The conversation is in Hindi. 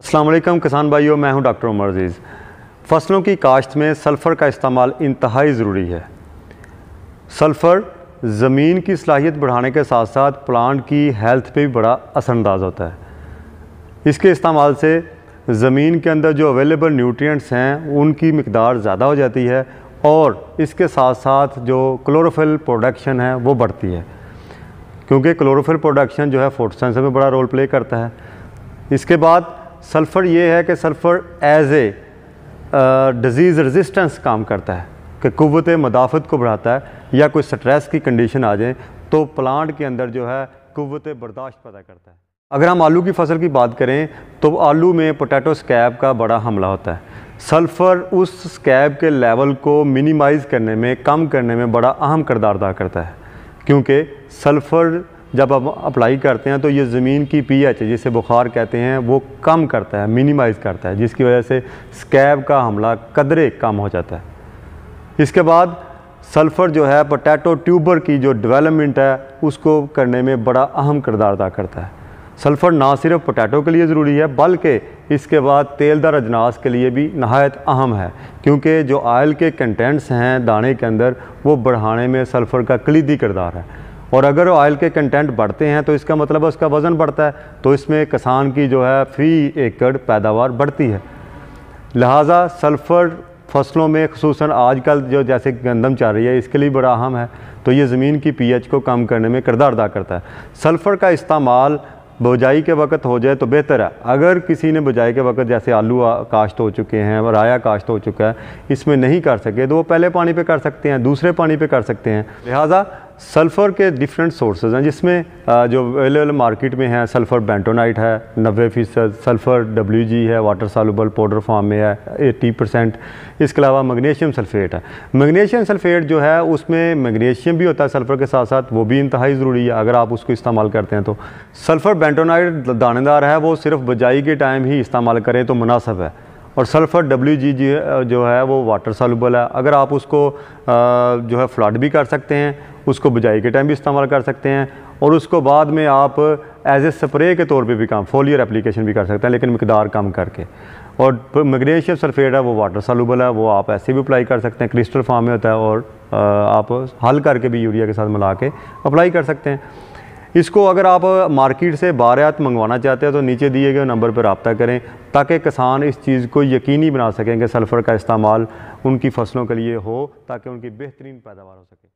अल्लाम किसान भाइयों, मैं हूँ डॉक्टर उमर अज़ीज़। फ़सलों की काश्त में सल्फ़र का इस्तेमाल इंतहाई ज़रूरी है। सल्फ़र ज़मीन की सलाहियत बढ़ाने के साथ साथ प्लांट की हेल्थ पे भी बड़ा असरअंदाज होता है। इसके इस्तेमाल से ज़मीन के अंदर जो अवेलेबल न्यूट्रिएंट्स हैं, उनकी मकदार ज़्यादा हो जाती है और इसके साथ साथ जो क्लोरोफिल प्रोडक्शन है, वो बढ़ती है। क्योंकि क्लोरोफिल प्रोडक्शन जो है फोटोसेंसर में बड़ा रोल प्ले करता है। इसके बाद सल्फ़र ये है कि sulphur as a disease resistance काम करता है, कि कुत मदाफ़त को बढ़ाता है या कोई स्ट्रेस की कंडीशन आ जाए तो प्लांट के अंदर जो है कुत बर्दाश्त पैदा करता है। अगर हम आलू की फ़सल की बात करें तो आलू में पोटैटो स्कैब का बड़ा हमला होता है। सल्फ़र उस स्कैब के लेवल को मिनिमाइज़ करने में, कम करने में बड़ा अहम करदार अदा करता है, क्योंकि सल्फ़र जब आप अप्लाई करते हैं तो ये ज़मीन की पीएच जिसे बुखार कहते हैं, वो कम करता है, मिनिमाइज़ करता है, जिसकी वजह से स्कैब का हमला कदरे कम हो जाता है। इसके बाद सल्फ़र जो है, पोटैटो ट्यूबर की जो डेवलपमेंट है, उसको करने में बड़ा अहम करदार अदा करता है। सल्फ़र ना सिर्फ़ पोटैटो के लिए ज़रूरी है, बल्कि इसके बाद तेलदार अजनास के लिए भी नहायत अहम है, क्योंकि जो आयल के कंटेंट्स हैं, दाने के अंदर, वो बढ़ाने में सल्फ़र का कलीदी किरदार है। और अगर ऑयल के कंटेंट बढ़ते हैं तो इसका मतलब उसका वज़न बढ़ता है तो इसमें किसान की जो है फ़ी एकड़ पैदावार बढ़ती है। लिहाजा सल्फ़र फ़सलों में खसूस आजकल जो जैसे गंदम चल रही है, इसके लिए बड़ा अहम है। तो ये ज़मीन की पीएच को कम करने में किरदार अदा करता है। सल्फ़र का इस्तेमाल बुझाई के वक्त हो जाए तो बेहतर है। अगर किसी ने बुझाई के वक्त जैसे आलू काश्त हो चुके हैं राया काश्त हो चुका है, इसमें नहीं कर सके तो वो पहले पानी पे कर सकते हैं, दूसरे पानी पे कर सकते हैं। लिहाजा सल्फ़र के डिफरेंट सोर्सेज हैं, जिसमें जो अवेलेबल मार्केट में है, सल्फ़र बेंटोनाइट है, नब्बे फ़ीसद सल्फ़र डब्ल्यू जी है वाटर सालुबल पाउडर फॉर्म में है एट्टी परसेंट इसके अलावा मैग्नीशियम सल्फ़ेट है। मैग्नीशियम सल्फ़ेट जो है, उसमें मैग्नीशियम भी होता है सल्फ़र के साथ साथ वो भी इंतहाई ज़रूरी है। अगर आप उसको इस्तेमाल करते हैं तो। सल्फ़र बेंटोनाइट दानेदार है, वो सिर्फ़ बजाई के टाइम ही इस्तेमाल करें तो मुनासब है। और सल्फ़र डब्ल्यू जी जी है वो वाटर सालुबल है। अगर आप उसको जो है फ्लड भी कर सकते हैं, उसको बुझाई के टाइम भी इस्तेमाल कर सकते हैं और उसको बाद में आप एज ए स्प्रे के तौर पे भी काम फोलियर एप्लीकेशन भी कर सकते हैं, लेकिन मकदार कम करके। और मैग्नीशियम सल्फेट है, वो वाटर सालुबल है, वो आप ऐसे भी अप्लाई कर सकते हैं क्रिस्टल फॉर्म में होता है और आप हल करके भी यूरिया के साथ मिला के अप्लाई कर सकते हैं। इसको अगर आप मार्केट से बारात मंगवाना चाहते हैं तो नीचे दिए गए नंबर पर रबता करें, ताकि किसान इस चीज़ को यकीनी बना सकें कि सल्फ़र का इस्तेमाल उनकी फ़सलों के लिए हो, ताकि उनकी बेहतरीन पैदावार हो सके।